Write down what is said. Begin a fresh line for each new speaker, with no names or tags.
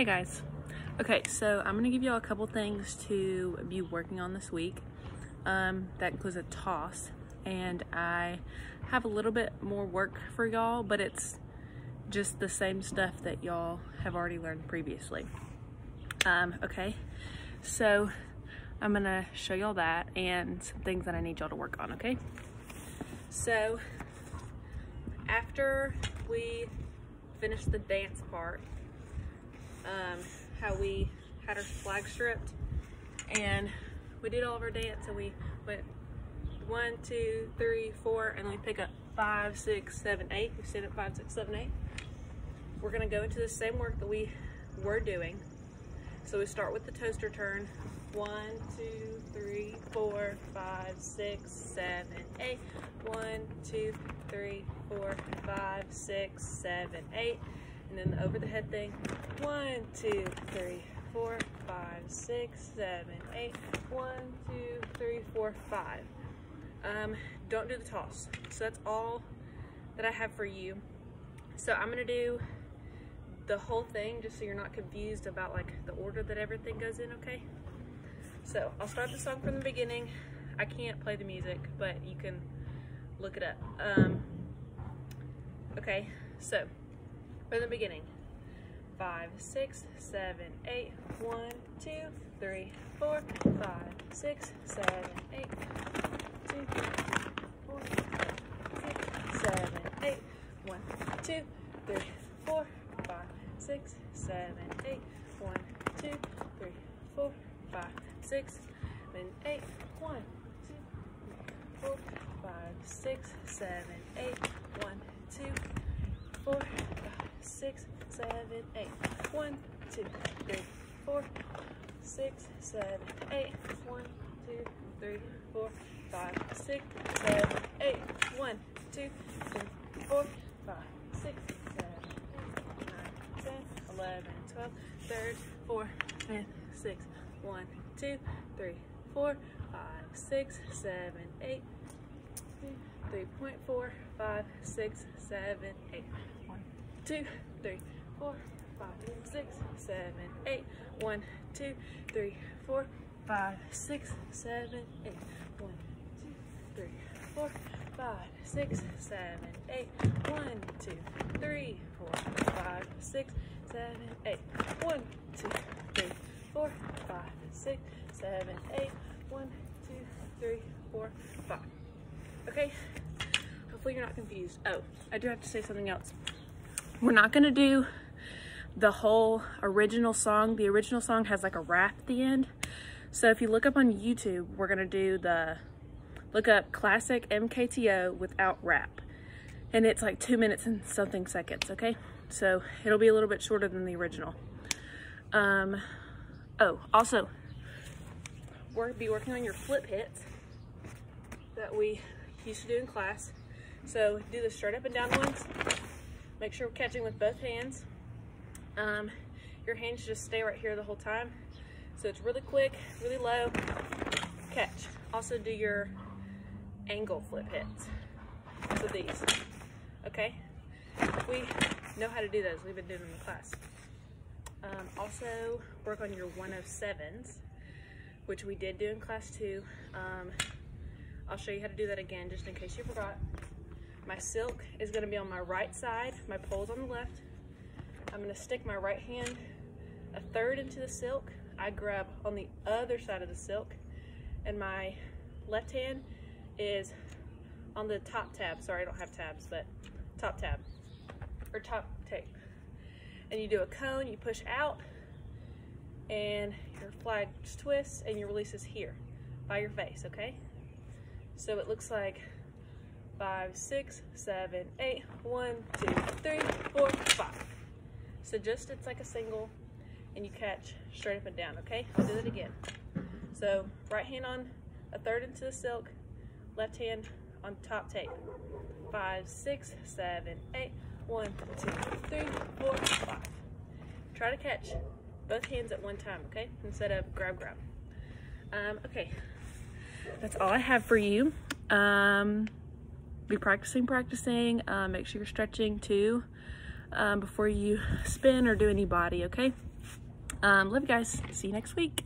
Hey guys. Okay, so I'm gonna give y'all a couple things to be working on this week. Um, that includes a toss, and I have a little bit more work for y'all, but it's just the same stuff that y'all have already learned previously. Um, okay, so I'm gonna show y'all that and some things that I need y'all to work on, okay? So, after we finish the dance part, um, how we had our flag stripped and we did all of our dance and we went one, two, three, four, and we pick up five, six, seven, eight. We stand up five, six, seven, eight. We're gonna go into the same work that we were doing. So we start with the toaster turn. One, two, three, four, five, six, seven, eight. One, two, three, four, five, six, seven, eight and then the over the head thing. One, two, three, four, five, six, seven, eight. One, two, three, four, five. Um, don't do the toss. So that's all that I have for you. So I'm gonna do the whole thing just so you're not confused about like the order that everything goes in, okay? So I'll start the song from the beginning. I can't play the music, but you can look it up. Um, okay, so from the beginning. Five, six, seven, eight, one, two, three, four, five, six, seven, eight, two, four, six, seven, eight, one, two, three, four, five, six, seven, eight, one, two, three, four, five, six, seven, eight, one, two, three, four, five, six, seven, eight, one, two, four, five, six, seven, eight. One, two, three, four, six, seven, eight. One, two, three, four, five, six, seven, eight. One, two, three, four, five, six, seven, eight, nine, ten, eleven, twelve, third, fourth, fifth, sixth. One, two, three, four, five, six, seven, eight. Three point four, five, six, seven, eight two, three, four, five, six, seven, eight. One, two, three, four, five, six, seven, eight. One, two, three, four, five, six, seven, eight. One, two, three, four, five, six, seven, eight. One, two, three, four, five, six, seven, eight. One, two, three, four, five. Okay, hopefully you're not confused. Oh, I do have to say something else. We're not gonna do the whole original song. The original song has like a rap at the end. So if you look up on YouTube, we're gonna do the, look up classic MKTO without rap. And it's like two minutes and something seconds, okay? So it'll be a little bit shorter than the original. Um, oh, also, we'll be working on your flip hits that we used to do in class. So do the straight up and down ones Make sure we're catching with both hands. Um, your hands just stay right here the whole time. So it's really quick, really low, catch. Also do your angle flip hits. So these, okay? We know how to do those. We've been doing them in class. Um, also work on your 107s, which we did do in class two. Um, I'll show you how to do that again just in case you forgot. My silk is gonna be on my right side, my pole's on the left. I'm gonna stick my right hand a third into the silk. I grab on the other side of the silk and my left hand is on the top tab. Sorry, I don't have tabs, but top tab or top tape. And you do a cone, you push out and your flag twists and your release is here by your face, okay? So it looks like five, six, seven, eight, one, two, three, four, five. So just, it's like a single and you catch straight up and down, okay? Do it again. So right hand on a third into the silk, left hand on top tape. Five, six, seven, eight, one, two, three, four, five. Try to catch both hands at one time, okay? Instead of grab, grab. Um, okay, that's all I have for you. Um, be practicing, practicing. Um, make sure you're stretching too um, before you spin or do any body, okay? Um, love you guys. See you next week.